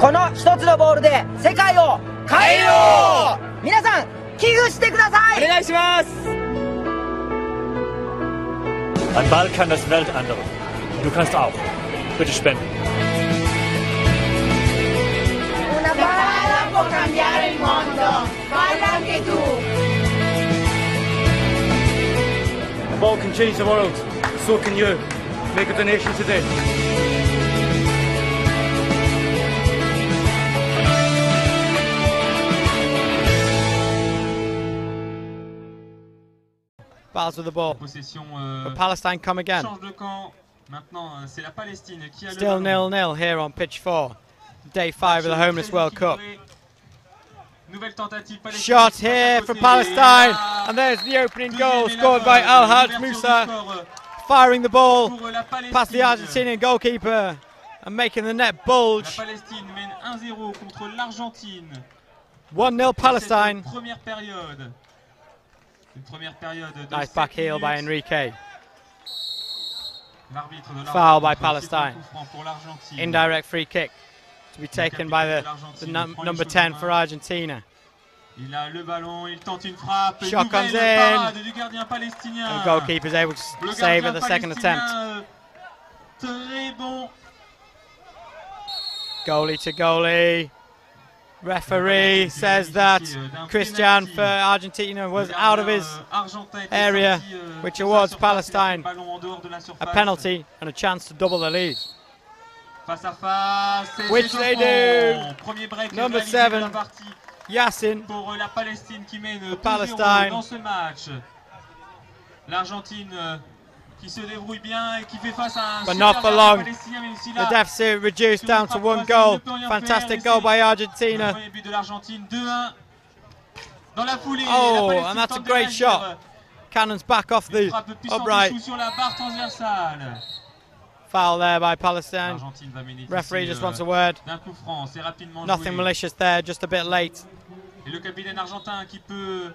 この一つのボールで世界を変えよう皆さん寄付してくださいお願いします Ein Ball kann das Welt ändern. Du kannst auch. Bitte spenden. Una parada può cambiare il mondo. Falla anche tu. The ball can change the world. So can you. Make a donation today. Ball's with the ball. Possession euh, But Palestine come again. change de camp. Maintenant, euh, c'est la Palestine qui a le Still nil-nil here on pitch four. Day five of the Homeless World Cup. Nouvelle tentative palestinienne Shot qui passe à here for Palestine. And there's the opening goal scored by euh, Al Haj Musa. euh, Firing the ball pour euh, la Palestine. past the Argentinian goalkeeper and making the net bulge. Palestine mène 1-0 contre l'Argentine. 1-0 Palestine. Première période. Une première période de Nice back heel by. Enrique. Foul by l'arbitre siffle un Palestine. Indirect free kick to be taken by the, the num- number 10 for Argentina. Il a le ballon, il tente une frappe. Shot comes in. du gardien palestinien. The goalkeeper is able to Le save at the second attempt. euh, Très bon. Goalie to goalie. Referee says that Christian for Argentina was out of his euh, area, euh, which awards Palestine a le ballon en dehors de la a surface. penalty and a chance to double the lead. Face à face. et Which they do. Number réalisé de la seven. Yassin pour euh, Palestine qui mène 2-0 Palestine. dans ce match. L'Argentine euh, qui se débrouille bien et qui fait face à un But not for long. palestinien, même si The deficit reduced down to one goal. ne peut rien Fantastic goal by et c'est Le Argentina. premier but de l'Argentine 2-1. Dans la foulée, Oh, and that's a great shot. Cannons back off the upright. sur la barre transversale. Foul there by Palestine. L'Argentine va bénéficier Referee just euh, wants a euh, word. franc, rapidement Nothing malicious there, just a bit late. Et le capitaine argentin qui peut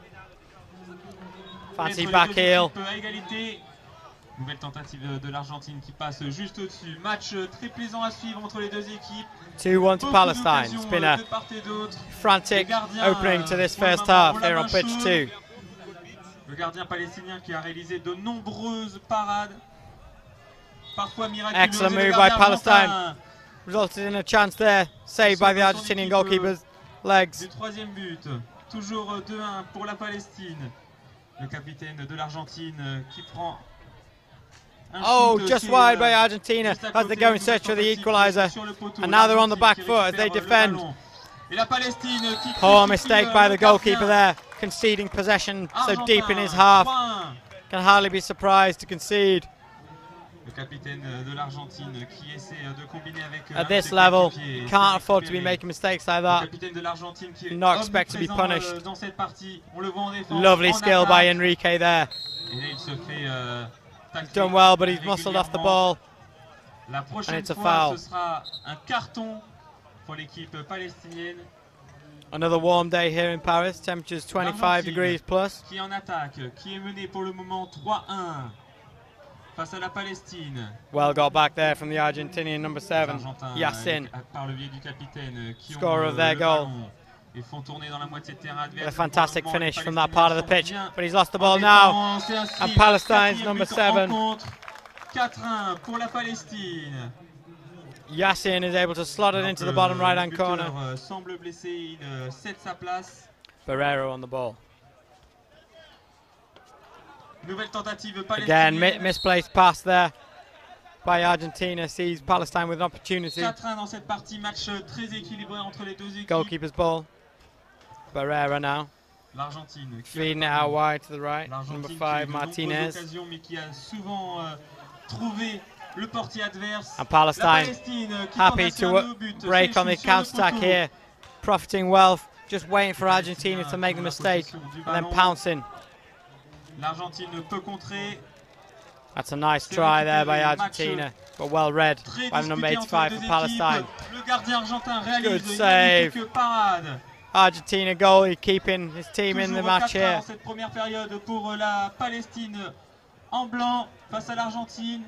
Fancy back heel. Nouvelle tentative de l'Argentine qui passe juste au-dessus. Match très plaisant à suivre entre les deux équipes. 2-1 to Palestine. It's been a frantic opening to this first half here on pitch chaude. 2. Le gardien palestinien qui a réalisé de nombreuses parades. Parfois miraculeuses. Excellent move by Palestine. Resulted in a chance there, saved by the Argentinian goalkeeper's legs. Du troisième but. Toujours euh, 2-1 pour la Palestine. Le capitaine de l'Argentine euh, qui prend. Oh, just wide by euh, Argentina as they go in search for the equaliser. sur le poteau. And now they're on the back foot as they defend. ballon. Et la Palestine qui Poor mistake euh, by the goalkeeper there, conceding possession so deep in his half. Can hardly be surprised to concede. Le capitaine euh, de l'Argentine qui essaie euh, de combiner avec euh, At this level, can't afford to be making mistakes like that. capitaine de l'Argentine qui Not expect to be euh, punished. euh, dans cette partie. On le voit en défense. Lovely skill by. Enrique there. Euh, Et là, il se fait tacler Done well, but he's muscled off the ball. Prochaine it's a foul. ce sera un carton pour l'équipe palestinienne Another warm day here in Paris. Temperatures 25 degrees plus. qui en attaque, qui est menée pour le moment 3-1 face à la Palestine. Well got back there from the Argentinian number seven, Argentins, Yassin. euh, par le biais du capitaine, qui Scorer of their goal. ballon et font tourner dans la moitié de terrain adverse. With a fantastic Pour le moment, finish from that part of the pitch. But he's lost the ball now. défense, et ainsi, And Palestine's number seven. rencontre. 4-1 pour la Palestine. Yassin is able to slot it into the bottom right hand corner. euh, il euh, cède sa place. Barrero on the ball. Again, mi- misplaced pass there by Argentina. Sees Palestine with an opportunity. 4-1 dans cette partie, match euh, très équilibré entre les deux équipes. Goalkeeper's ball. Barrera now. L'Argentine a Feeding wide to the right. Number qui a eu five, de Martinez. occasions, mais qui a souvent euh, trouvé le portier adverse. And Palestine Palestine euh, happy to un nouveau but. break on the une chute sur le counter-attack here. Profiting well. Just waiting for Argentina to make the mistake and then pouncing. L'Argentine peut contrer. That's a nice try there by Argentina, euh, but well read by number disputé entre 85 for Palestine. Le gardien argentin réalise Good save. Argentina goalie keeping his team in the match 4-1 here. cette première période pour la Palestine en blanc face à l'Argentine.